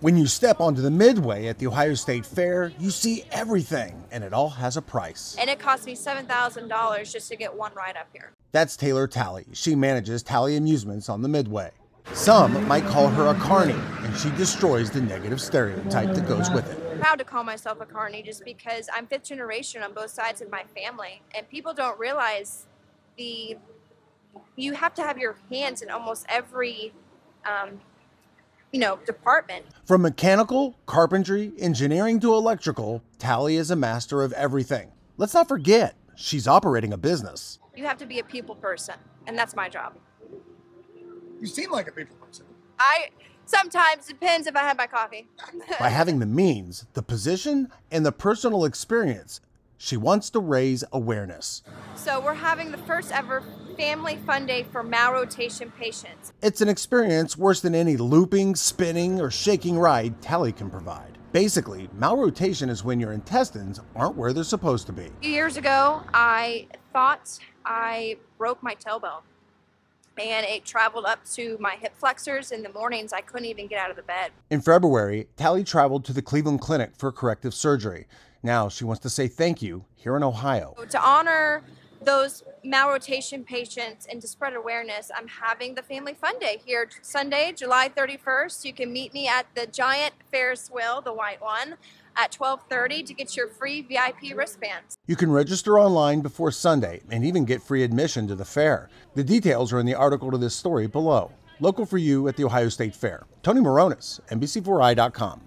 When you step onto the Midway at the Ohio State Fair, you see everything, and it all has a price. And it cost me $7,000 just to get one ride up here. That's Taylor Tally. She manages Tally Amusements on the Midway. Some might call her a carny, and she destroys the negative stereotype that goes with it. I'm proud to call myself a carny just because I'm fifth generation on both sides of my family, and people don't realize the you have to have your hands in almost every um, you know department. From mechanical, carpentry, engineering to electrical, Tally is a master of everything. Let's not forget, she's operating a business. You have to be a people person, and that's my job. You seem like a people person. I sometimes depends if I have my coffee. By having the means, the position, and the personal experience, she wants to raise awareness. so we're having the first ever family fun day for malrotation patients. It's an experience worse than any looping, spinning, or shaking ride Tally can provide. Basically, malrotation is when your intestines aren't where they're supposed to be. A few years ago, I thought I broke my tailbone. And it traveled up to my hip flexors. In the mornings, I couldn't even get out of the bed. In February, Tally traveled to the Cleveland Clinic for corrective surgery. Now she wants to say thank you here in Ohio. To honor those malrotation patients and to spread awareness, I'm having the Family Fun Day here Sunday, July 31st. You can meet me at the giant Ferris wheel, the white one, at 12:30 to get your free VIP wristbands. You can register online before Sunday and even get free admission to the fair. The details are in the article to this story below. Local for you at the Ohio State Fair. Tony Moronis, NBC4i.com.